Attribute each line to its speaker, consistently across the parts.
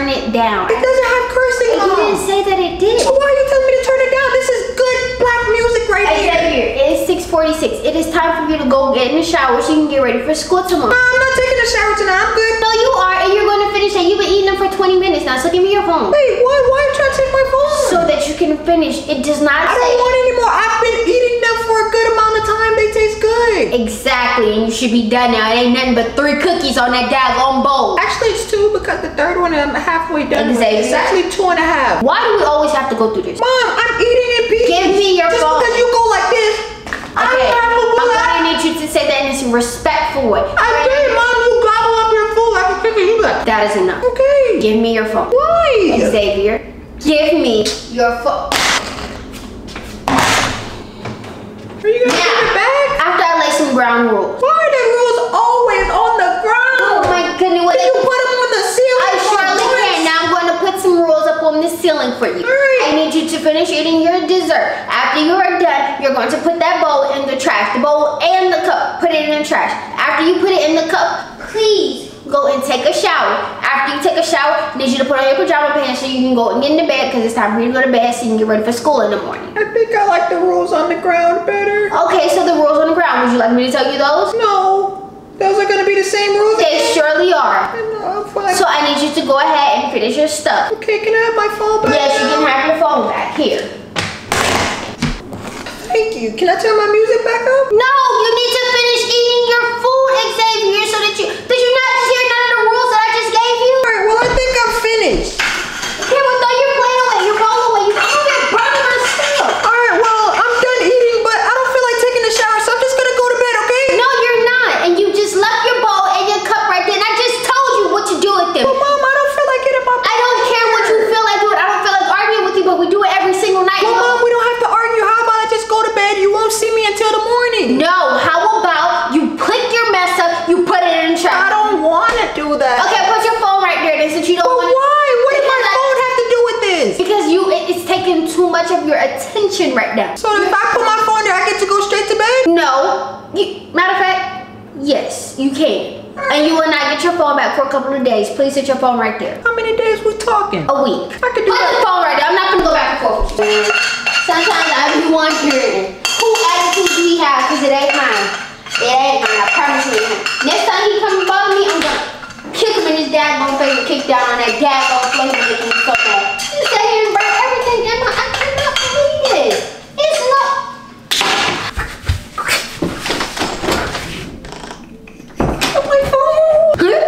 Speaker 1: turn it down.
Speaker 2: It doesn't have cursing.
Speaker 1: You didn't say that it did.
Speaker 2: So why are you telling me to turn it down? This is good black music right here.
Speaker 1: Xavier, it is 646. It is time for you to go get in the shower so you can get ready for school tomorrow.
Speaker 2: Mom, I'm not taking a shower tonight. I'm good.
Speaker 1: No, you are, and you're going to finish that. You've been eating them for 20 minutes now, so give me your phone.
Speaker 2: Wait, why? Why are you trying to take my phone?
Speaker 1: So that you can finish. It does not
Speaker 2: I
Speaker 1: say
Speaker 2: don't want any good.
Speaker 1: exactly, and you should be done now. It ain't nothing but three cookies on that daggone bowl.
Speaker 2: Actually, it's two because the third one I'm halfway done. with. It's actually two and a half.
Speaker 1: Why do we always have to go through this?
Speaker 2: Mom, I'm eating in pieces.
Speaker 1: Give me your
Speaker 2: Just
Speaker 1: phone.
Speaker 2: because you go like this, I
Speaker 1: Okay,
Speaker 2: to do
Speaker 1: I'm gonna need you to say that in a respectful way.
Speaker 2: I did, Mom. You gobble up your food like a chicken. You like,
Speaker 1: That is enough.
Speaker 2: okay.
Speaker 1: Give me your phone.
Speaker 2: Why?
Speaker 1: Xavier, give me your phone.
Speaker 2: Are you gonna give it back?
Speaker 1: After I lay some ground rules.
Speaker 2: Why are the rules always on the ground?
Speaker 1: Oh my goodness, what
Speaker 2: Can you put them on the ceiling?
Speaker 1: I
Speaker 2: for
Speaker 1: surely
Speaker 2: once?
Speaker 1: can. Now I'm going to put some rules up on the ceiling for you.
Speaker 2: Alright.
Speaker 1: I need you to finish eating your dessert. After you are done, you're going to put that bowl in the trash. The bowl and the cup, put it in the trash. After you put it in the cup, please go and take a shower. After you take a shower, I need you to put on your pajama pants so you can go and get into bed because it's time for you to go to bed so you can get ready for school in the morning.
Speaker 2: I think I like the rules on the ground better.
Speaker 1: Okay, so the rules on the ground, would you like me to tell you those?
Speaker 2: No, those are gonna be the same rules.
Speaker 1: They surely are.
Speaker 2: I'm.
Speaker 1: So I need you to go ahead and finish your stuff.
Speaker 2: okay, can I have my phone back?
Speaker 1: Yes, you can have your phone back here.
Speaker 2: Thank you. Can I turn my music back up?
Speaker 1: No, you need to finish eating your food, Xavier, so that you did you not just hear none of the rules that I just gave you?
Speaker 2: Alright, well I think I'm finished.
Speaker 1: Okay, well throw your plate away, your bowl away, you can't even burn my stuff.
Speaker 2: Alright, well I'm done eating, but I don't feel like taking a shower, so I'm just gonna go to bed, okay?
Speaker 1: No, you're not, and you just left your bowl and your cup right there, and I just told you what to do with them.
Speaker 2: But mom, I don't feel like getting my
Speaker 1: I don't care what you feel like doing. I don't feel like arguing with you, but we do it every single night.
Speaker 2: Well, mom, we don't have to argue. How about I just go to bed? You won't see me until the morning.
Speaker 1: No, how about you pick your mess up, you put it in the
Speaker 2: I
Speaker 1: trash.
Speaker 2: don't want to do that.
Speaker 1: Okay, put your phone right there, then, since you don't
Speaker 2: But
Speaker 1: want
Speaker 2: why? What does my
Speaker 1: Because I-
Speaker 2: phone have to do with this?
Speaker 1: Because you, it- it's taking too much of your attention right now.
Speaker 2: So if I put my phone there, I get to go straight to bed?
Speaker 1: No, you, matter of fact, yes, you can. And you will not get your phone back for a couple of days. Please set your phone right there.
Speaker 2: How many days we talking?
Speaker 1: A week.
Speaker 2: I could do
Speaker 1: Put
Speaker 2: that.
Speaker 1: the phone right there. I'm not gonna go back and forth. Sometimes I be wondering who attitude do he have because it ain't mine. It ain't mine. I promise you. it ain't. Next time he come and bother me, I'm gonna kick him in his daggone face and kick down on that daggone floor making me so mad. You sit here and burn everything in my. I cannot believe this. It's not.
Speaker 2: Got my phone. Got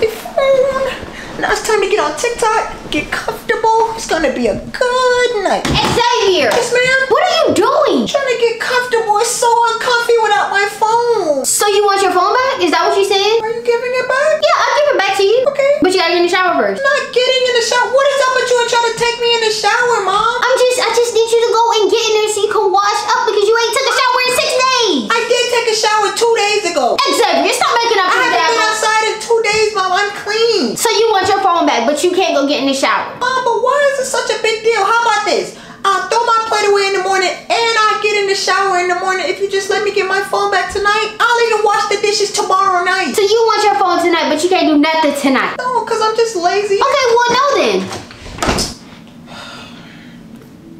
Speaker 2: my phone. Now it's time to get on TikTok, get comfortable. It's gonna be a good night.
Speaker 1: Xavier.
Speaker 2: Yes, ma'am.
Speaker 1: What are you doing?
Speaker 2: Trying to get comfortable. It's so uncomfy without my phone.
Speaker 1: So you want your phone back? Is that what you said?
Speaker 2: Are you giving it back?
Speaker 1: Yeah, I'll give it back to you.
Speaker 2: Okay.
Speaker 1: But you gotta get in the shower first.
Speaker 2: I'm not getting in the shower. What is up with you and trying to take me in the shower, mom?
Speaker 1: I'm just, I just need you to go and get in there so you can wash up because you ain't took a shower in six days.
Speaker 2: I did take a shower two days ago.
Speaker 1: Xavier, stop making up
Speaker 2: I
Speaker 1: for
Speaker 2: haven't been
Speaker 1: that.
Speaker 2: outside in two days, mom. I'm clean.
Speaker 1: So you want your phone back, but you can't go get in the shower.
Speaker 2: Mom, but why is it such a big deal? How about this? I'll throw my plate away in the morning and I'll get in the shower in the morning. If you just let me get my phone back tonight, I'll even wash the dishes tomorrow night.
Speaker 1: So you want your phone tonight, but you can't do nothing tonight.
Speaker 2: No, because I'm just lazy.
Speaker 1: Okay, well no then.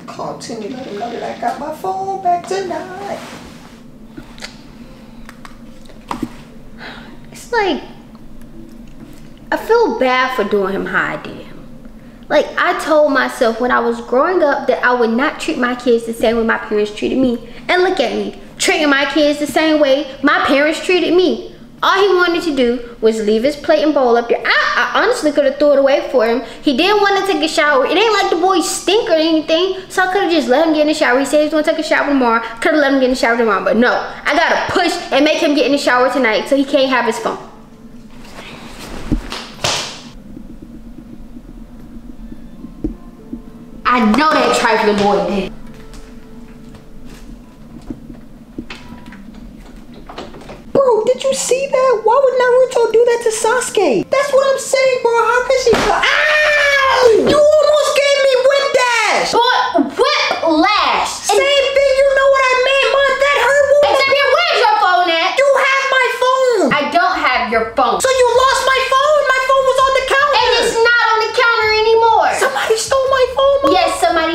Speaker 2: Call Timmy, let him know that I got my phone back tonight.
Speaker 1: It's like I feel bad for doing him how I did him. Like I told myself when I was growing up that I would not treat my kids the same way my parents treated me. And look at me, treating my kids the same way my parents treated me. All he wanted to do was leave his plate and bowl up there. I, I honestly could have threw it away for him. He didn't want to take a shower. It ain't like the boy stink or anything. So I could have just let him get in the shower. He said he was going to take a shower tomorrow. Could have let him get in the shower tomorrow. But no, I got to push and make him get in the shower tonight so he can't have his phone. I know that trifling boy did.
Speaker 2: Bro, did you see that? Why would Naruto do that to Sasuke? That's what I'm saying, bro. How could she? Ow! You almost gave me whip dash.
Speaker 1: Boy, whiplash. And
Speaker 2: Same thing. You know what I meant, Mom. That hurt. What-
Speaker 1: Xavier, where's your phone at?
Speaker 2: You have my phone.
Speaker 1: I don't have your phone.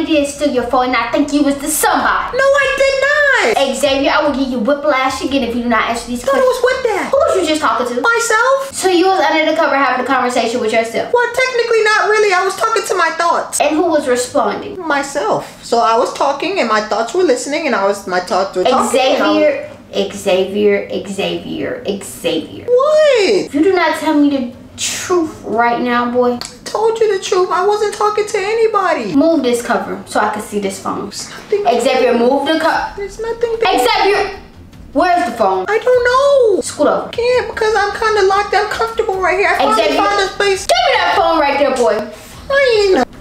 Speaker 1: Your phone and I think you was the somebody.
Speaker 2: No, I did not.
Speaker 1: Xavier, I will give you whiplash again if you do not answer these
Speaker 2: I
Speaker 1: questions.
Speaker 2: was with that.
Speaker 1: Who was you just talking to?
Speaker 2: Myself?
Speaker 1: So you was under the cover having a conversation with yourself.
Speaker 2: Well, technically not really. I was talking to my thoughts.
Speaker 1: And who was responding?
Speaker 2: Myself. So I was talking and my thoughts were listening and I was my thoughts were talking. I
Speaker 1: Xavier, Xavier, Xavier, Xavier.
Speaker 2: What?
Speaker 1: If you do not tell me the truth right now, boy,
Speaker 2: told you the truth. I wasn't talking to anybody.
Speaker 1: Move this cover so I can see this phone.
Speaker 2: There's nothing.
Speaker 1: Xavier, move the cover.
Speaker 2: There's nothing there.
Speaker 1: Xavier! Where's the phone?
Speaker 2: I don't know.
Speaker 1: Scoot up.
Speaker 2: Can't because I'm kind of locked. up comfortable right here. I finally
Speaker 1: found this place. Give me that phone right there, boy. Fine.